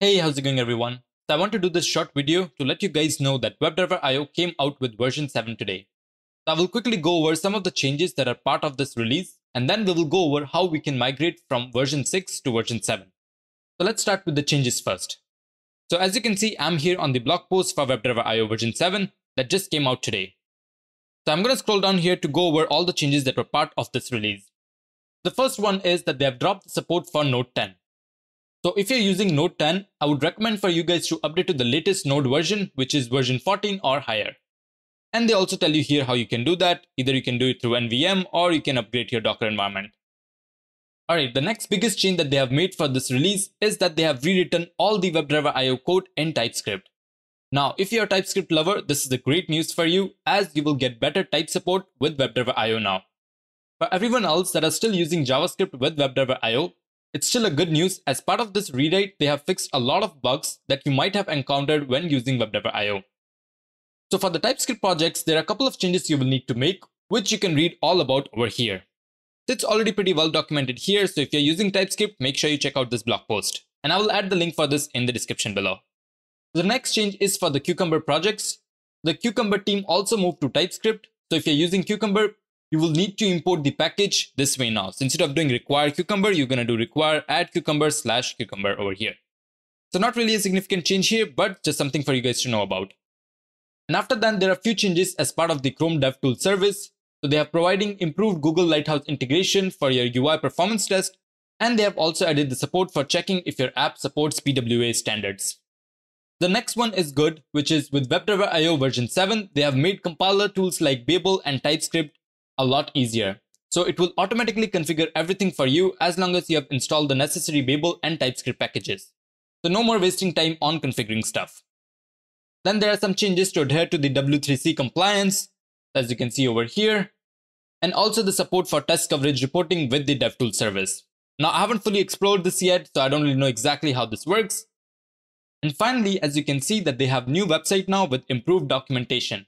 Hey, how's it going everyone? So I want to do this short video to let you guys know that WebDriver.io came out with version 7 today. So I will quickly go over some of the changes that are part of this release and then we will go over how we can migrate from version 6 to version 7. So let's start with the changes first. So as you can see, I'm here on the blog post for WebDriver.io version 7 that just came out today. So I'm going to scroll down here to go over all the changes that were part of this release. The first one is that they have dropped support for Node 10. So if you're using Node 10, I would recommend for you guys to update to the latest Node version, which is version 14 or higher. And they also tell you here how you can do that. Either you can do it through NVM or you can upgrade your Docker environment. Alright, the next biggest change that they have made for this release is that they have rewritten all the WebDriver IO code in TypeScript. Now, if you're a TypeScript lover, this is the great news for you as you will get better type support with WebDriver IO now. For everyone else that are still using JavaScript with WebDriver IO, it's still a good news as part of this rewrite, they have fixed a lot of bugs that you might have encountered when using WebDriver IO. So for the TypeScript projects, there are a couple of changes you will need to make, which you can read all about over here. It's already pretty well documented here, so if you're using TypeScript, make sure you check out this blog post. And I will add the link for this in the description below. The next change is for the Cucumber projects. The Cucumber team also moved to TypeScript, so if you're using Cucumber, you will need to import the package this way now. So instead of doing require cucumber, you're going to do require add cucumber slash cucumber over here. So not really a significant change here, but just something for you guys to know about. And after that, there are a few changes as part of the Chrome DevTools service. So they are providing improved Google Lighthouse integration for your UI performance test. And they have also added the support for checking if your app supports PWA standards. The next one is good, which is with WebDriver IO version 7, they have made compiler tools like Babel and TypeScript a lot easier. So it will automatically configure everything for you as long as you have installed the necessary Babel and TypeScript packages. So no more wasting time on configuring stuff. Then there are some changes to adhere to the W3C compliance, as you can see over here, and also the support for test coverage reporting with the DevTools service. Now I haven't fully explored this yet, so I don't really know exactly how this works. And finally, as you can see that they have new website now with improved documentation.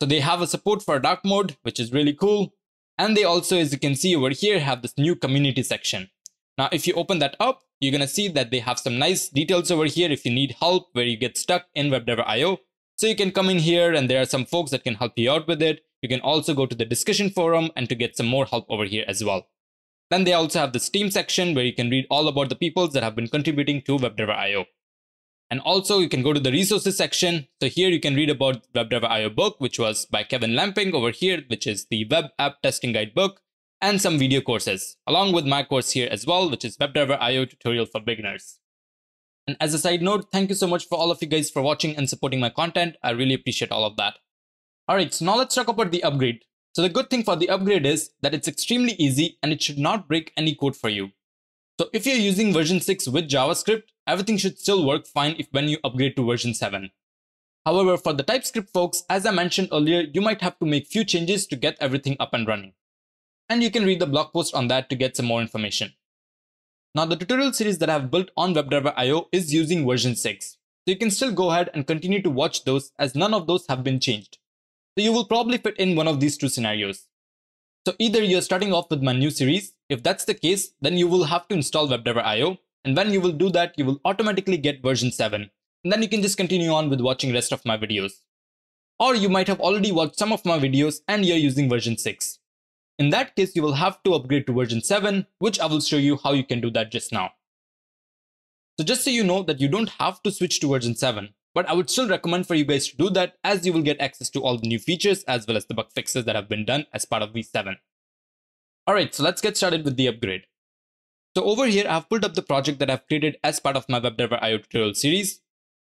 So they have a support for dark mode, which is really cool. And they also, as you can see over here, have this new community section. Now, if you open that up, you're going to see that they have some nice details over here if you need help where you get stuck in WebDriver IO. So you can come in here and there are some folks that can help you out with it. You can also go to the discussion forum and to get some more help over here as well. Then they also have the Steam section where you can read all about the peoples that have been contributing to WebDriver IO. And also you can go to the resources section. So here you can read about WebDriver IO book, which was by Kevin Lamping over here, which is the web app testing guide book and some video courses along with my course here as well, which is WebDriver IO tutorial for beginners. And as a side note, thank you so much for all of you guys for watching and supporting my content. I really appreciate all of that. Alright, so now let's talk about the upgrade. So the good thing for the upgrade is that it's extremely easy and it should not break any code for you. So if you're using version 6 with JavaScript, everything should still work fine if when you upgrade to version 7. However, for the TypeScript folks, as I mentioned earlier, you might have to make few changes to get everything up and running. And you can read the blog post on that to get some more information. Now the tutorial series that I have built on WebDriver.io is using version 6. So you can still go ahead and continue to watch those as none of those have been changed. So you will probably fit in one of these two scenarios. So either you're starting off with my new series. If that's the case, then you will have to install WebDriver IO and when you will do that, you will automatically get version 7. And then you can just continue on with watching rest of my videos. Or you might have already watched some of my videos and you're using version 6. In that case, you will have to upgrade to version 7, which I will show you how you can do that just now. So just so you know that you don't have to switch to version 7, but I would still recommend for you guys to do that as you will get access to all the new features as well as the bug fixes that have been done as part of v7. Alright, so let's get started with the upgrade. So over here, I've pulled up the project that I've created as part of my WebDriver IO tutorial series.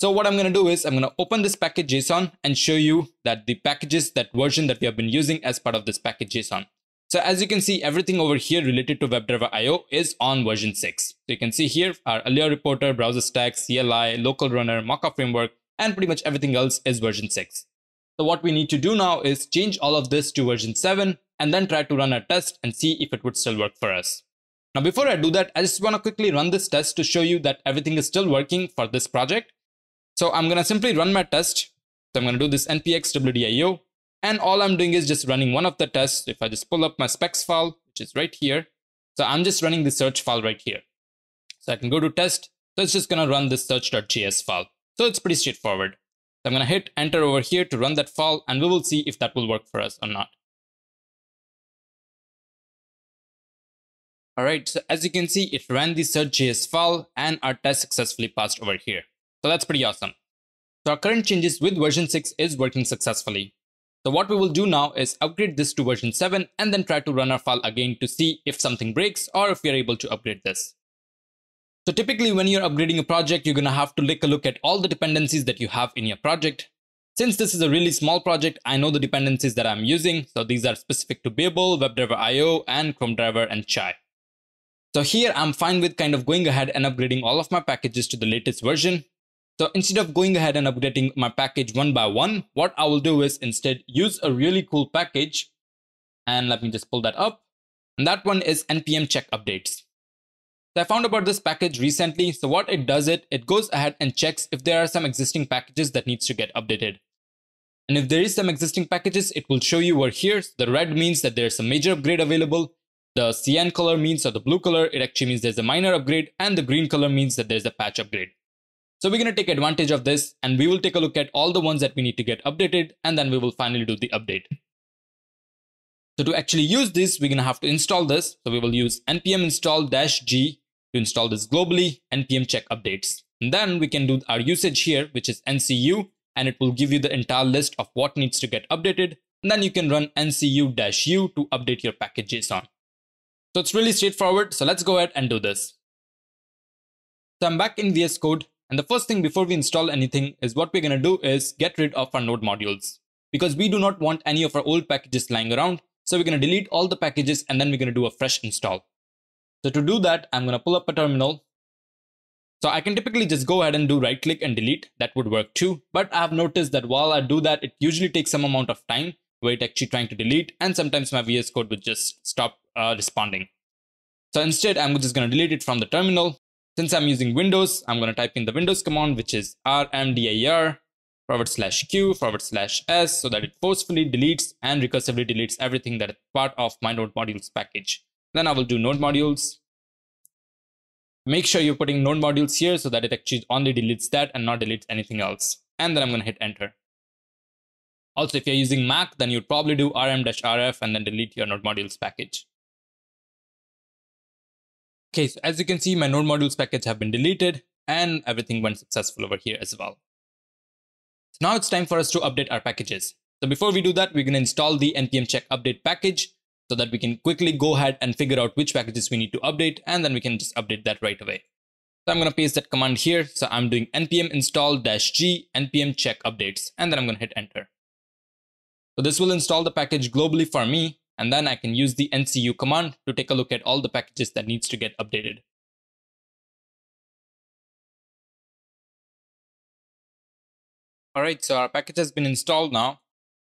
So what I'm going to do is I'm going to open this package JSON and show you that the packages, that version that we have been using as part of this package JSON. So as you can see, everything over here related to WebDriver IO is on version 6. So you can see here our Allure Reporter, Browser Stack, CLI, Local Runner, Mocha Framework, and pretty much everything else is version 6. So what we need to do now is change all of this to version 7 and then try to run a test and see if it would still work for us. Now before I do that, I just want to quickly run this test to show you that everything is still working for this project. So I'm going to simply run my test. So I'm going to do this npx wdio and all I'm doing is just running one of the tests. If I just pull up my specs file, which is right here. So I'm just running the search file right here. So I can go to test So it's just gonna run this search.js file. So it's pretty straightforward. So I'm gonna hit enter over here to run that file and we will see if that will work for us or not. Alright, so as you can see, it ran the search.js file and our test successfully passed over here. So that's pretty awesome. So our current changes with version 6 is working successfully. So what we will do now is upgrade this to version 7 and then try to run our file again to see if something breaks or if we are able to upgrade this. So typically when you're upgrading a project, you're going to have to take a look at all the dependencies that you have in your project. Since this is a really small project, I know the dependencies that I'm using. So these are specific to Babel, WebDriver IO, and ChromeDriver and Chai. So here I'm fine with kind of going ahead and upgrading all of my packages to the latest version. So instead of going ahead and updating my package one by one, what I will do is instead use a really cool package. And let me just pull that up. And that one is npm check updates. So I found about this package recently. So what it does it, it goes ahead and checks if there are some existing packages that needs to get updated. And if there is some existing packages, it will show you over here. The red means that there's a major upgrade available. The cyan color means, or the blue color, it actually means there's a minor upgrade. And the green color means that there's a patch upgrade. So we're going to take advantage of this and we will take a look at all the ones that we need to get updated and then we will finally do the update. So to actually use this, we're going to have to install this. So we will use npm install dash -g to install this globally, npm check updates. And then we can do our usage here, which is ncu, and it will give you the entire list of what needs to get updated. And then you can run ncu-u to update your package JSON. So it's really straightforward. So let's go ahead and do this. So I'm back in VS Code. And the first thing before we install anything is what we're going to do is get rid of our node modules. Because we do not want any of our old packages lying around. So we're going to delete all the packages and then we're going to do a fresh install. So to do that, I'm going to pull up a terminal. So I can typically just go ahead and do right click and delete. That would work too. But I have noticed that while I do that, it usually takes some amount of time where it's actually trying to delete. And sometimes my VS Code would just stop uh, responding. So instead, I'm just going to delete it from the terminal. Since I'm using Windows, I'm going to type in the Windows command, which is rmdir forward slash q forward slash s so that it forcefully deletes and recursively deletes everything that is part of my node modules package. Then I will do node modules. Make sure you're putting node modules here so that it actually only deletes that and not deletes anything else. And then I'm going to hit enter. Also, if you're using Mac, then you'd probably do rm-rf and then delete your node modules package. Okay, so as you can see, my node modules package have been deleted and everything went successful over here as well. So now it's time for us to update our packages. So before we do that, we're going to install the npm check update package so that we can quickly go ahead and figure out which packages we need to update and then we can just update that right away. So I'm going to paste that command here. So I'm doing npm install dash -g npm check updates and then I'm going to hit enter. So this will install the package globally for me and then I can use the ncu command to take a look at all the packages that needs to get updated. Alright, so our package has been installed now.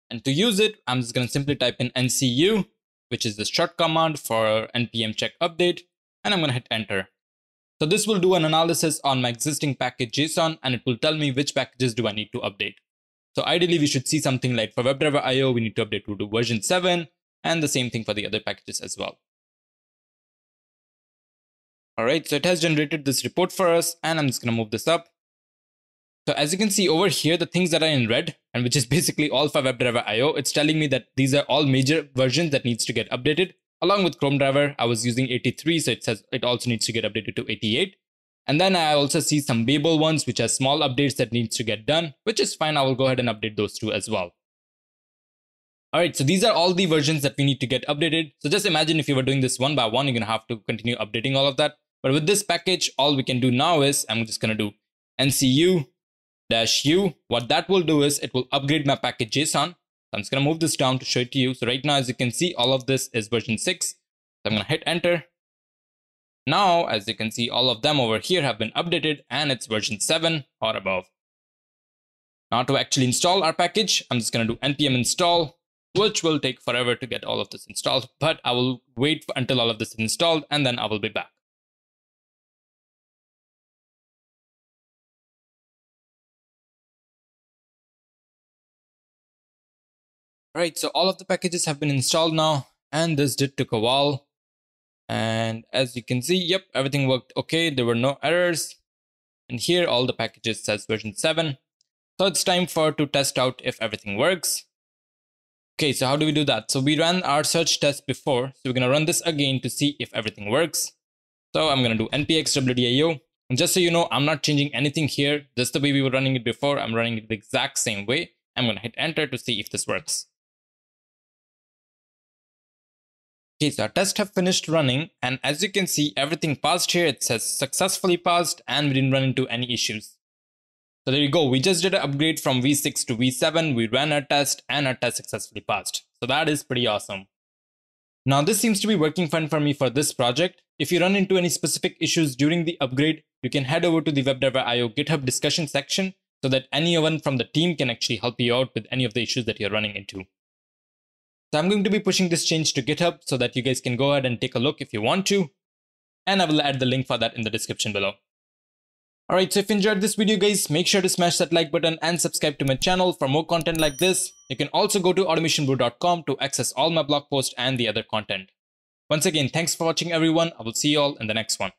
And to use it, I'm just going to simply type in ncu which is the short command for npm check update, and I'm going to hit enter. So this will do an analysis on my existing package JSON, and it will tell me which packages do I need to update. So ideally, we should see something like for WebDriver IO, we need to update to version 7, and the same thing for the other packages as well. Alright, so it has generated this report for us, and I'm just going to move this up. So as you can see over here, the things that are in red, and which is basically all for WebDriver IO, it's telling me that these are all major versions that needs to get updated. Along with Chrome Driver, I was using 83, so it says it also needs to get updated to 88. And then I also see some Babel ones, which are small updates that needs to get done, which is fine. I will go ahead and update those two as well. All right, so these are all the versions that we need to get updated. So just imagine if you were doing this one by one, you're to have to continue updating all of that. But with this package, all we can do now is I'm just to do ncu dash u. What that will do is it will upgrade my package JSON. I'm just to move this down to show it to you. So right now, as you can see, all of this is version 6. So I'm to hit enter. Now, as you can see, all of them over here have been updated and it's version 7 or above. Now to actually install our package, I'm just going to do npm install, which will take forever to get all of this installed, but I will wait until all of this is installed and then I will be back. Right, so all of the packages have been installed now, and this did took a while. And as you can see, yep, everything worked okay. There were no errors. And here all the packages says version 7. So it's time for to test out if everything works. Okay, so how do we do that? So we ran our search test before. So we're to run this again to see if everything works. So I'm to do npx wdio. And just so you know, I'm not changing anything here. Just the way we were running it before, I'm running it the exact same way. I'm to hit enter to see if this works. Okay, so our tests have finished running and as you can see, everything passed here. It says successfully passed and we didn't run into any issues. So there you go. We just did an upgrade from V6 to V7. We ran our test and our test successfully passed. So that is pretty awesome. Now this seems to be working fine for me for this project. If you run into any specific issues during the upgrade, you can head over to the WebDriver.io GitHub discussion section so that anyone from the team can actually help you out with any of the issues that you're running into. So I'm going to be pushing this change to GitHub so that you guys can go ahead and take a look if you want to. And I will add the link for that in the description below. Alright, so if you enjoyed this video guys, make sure to smash that like button and subscribe to my channel for more content like this. You can also go to automationbro.com to access all my blog posts and the other content. Once again, thanks for watching everyone. I will see you all in the next one.